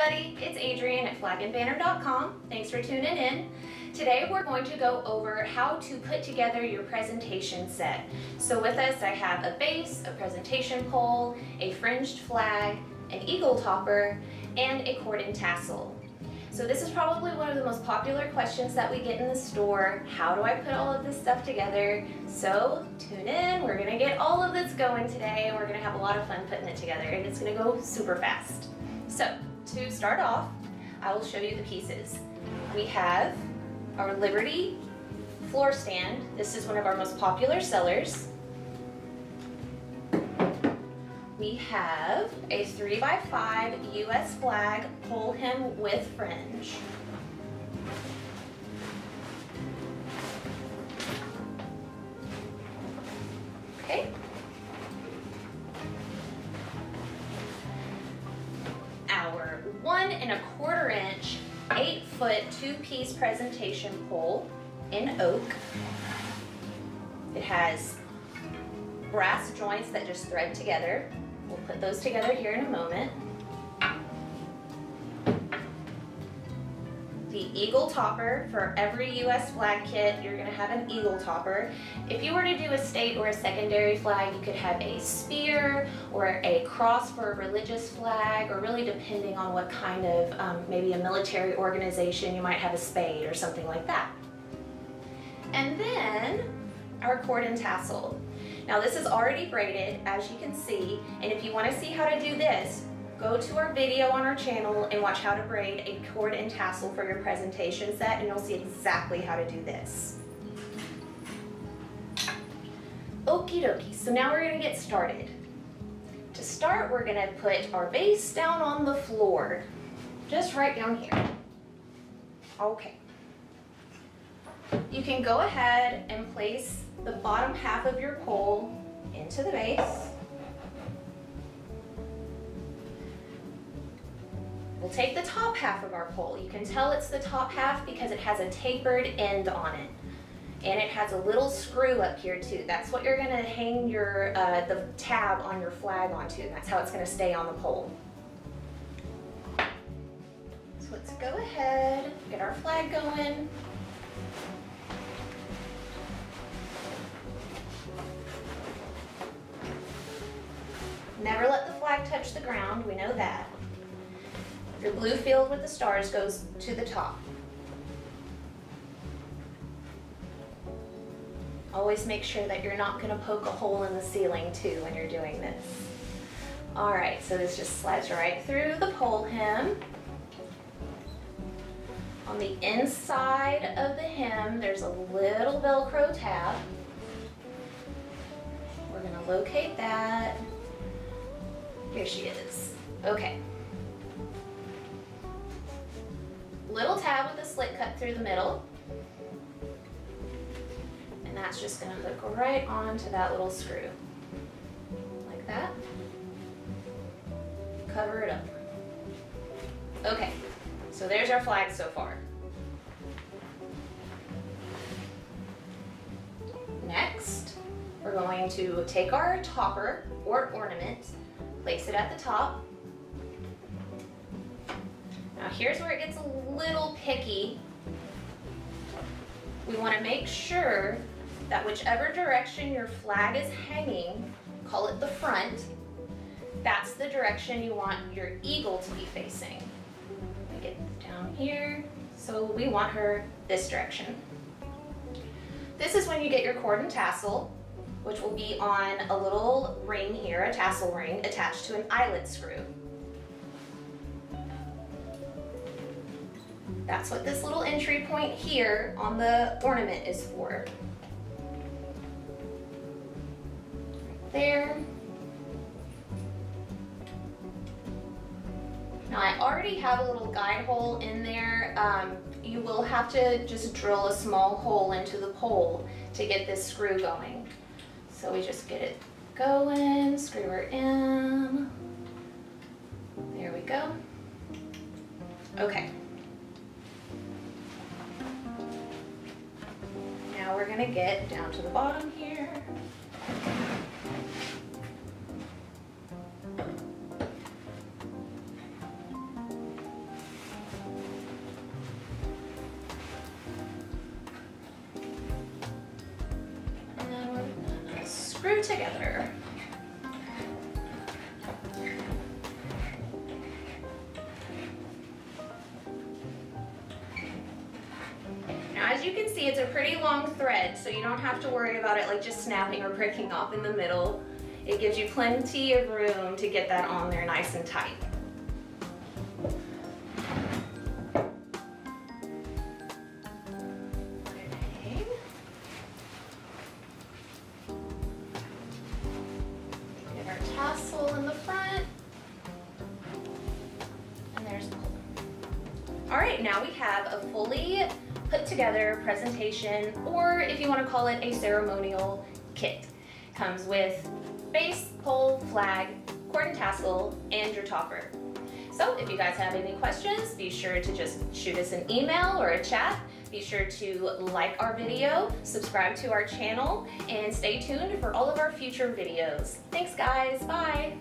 everybody, it's Adrienne at flagandbanner.com. Thanks for tuning in. Today we're going to go over how to put together your presentation set. So with us I have a base, a presentation pole, a fringed flag, an eagle topper, and a cord and tassel. So this is probably one of the most popular questions that we get in the store. How do I put all of this stuff together? So tune in, we're gonna get all of this going today and we're gonna have a lot of fun putting it together and it's gonna go super fast. So to start off, I will show you the pieces. We have our Liberty floor stand. This is one of our most popular sellers. we have a 3x5 US flag pole hem with fringe. And a quarter inch, eight foot, two piece presentation pole in oak. It has brass joints that just thread together. We'll put those together here in a moment. The eagle topper, for every US flag kit, you're gonna have an eagle topper. If you were to do a state or a secondary flag, you could have a spear or a cross for a religious flag, or really depending on what kind of, um, maybe a military organization, you might have a spade or something like that. And then our cord and tassel. Now this is already braided, as you can see, and if you wanna see how to do this, go to our video on our channel and watch how to braid a cord and tassel for your presentation set, and you'll see exactly how to do this. Okie dokie, so now we're gonna get started. To start, we're gonna put our base down on the floor, just right down here. Okay. You can go ahead and place the bottom half of your pole into the base. We'll take the top half of our pole. You can tell it's the top half because it has a tapered end on it. And it has a little screw up here too. That's what you're gonna hang your uh, the tab on your flag onto. And That's how it's gonna stay on the pole. So let's go ahead, get our flag going. Never let the flag touch the ground, we know that. Your blue field with the stars goes to the top. Always make sure that you're not gonna poke a hole in the ceiling too when you're doing this. All right, so this just slides right through the pole hem. On the inside of the hem, there's a little Velcro tab. We're gonna locate that. Here she is. Okay. Little tab with a slit cut through the middle. And that's just gonna hook right onto that little screw. Like that. Cover it up. Okay, so there's our flag so far. Next, we're going to take our topper or ornament place it at the top. Now here's where it gets a little picky. We want to make sure that whichever direction your flag is hanging, call it the front, that's the direction you want your eagle to be facing. Get down here. So we want her this direction. This is when you get your cord and tassel which will be on a little ring here, a tassel ring, attached to an eyelet screw. That's what this little entry point here on the ornament is for. There. Now I already have a little guide hole in there. Um, you will have to just drill a small hole into the pole to get this screw going. So we just get it going, screw her in. There we go. Okay. going to get down to the bottom here. And we're going to screw together. You can see, it's a pretty long thread, so you don't have to worry about it like just snapping or breaking off in the middle. It gives you plenty of room to get that on there nice and tight. Get our tassel in the front. And there's All right, now we have a fully put together presentation, or if you want to call it a ceremonial kit. Comes with base, pole, flag, cord and tassel, and your topper. So if you guys have any questions, be sure to just shoot us an email or a chat. Be sure to like our video, subscribe to our channel, and stay tuned for all of our future videos. Thanks guys, bye!